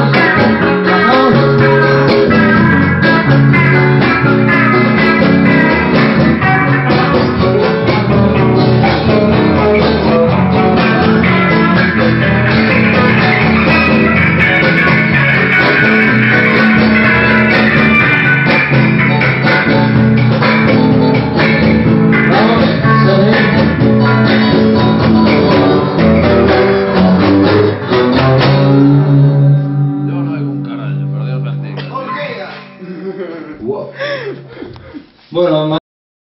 Nunca Wow. Bueno,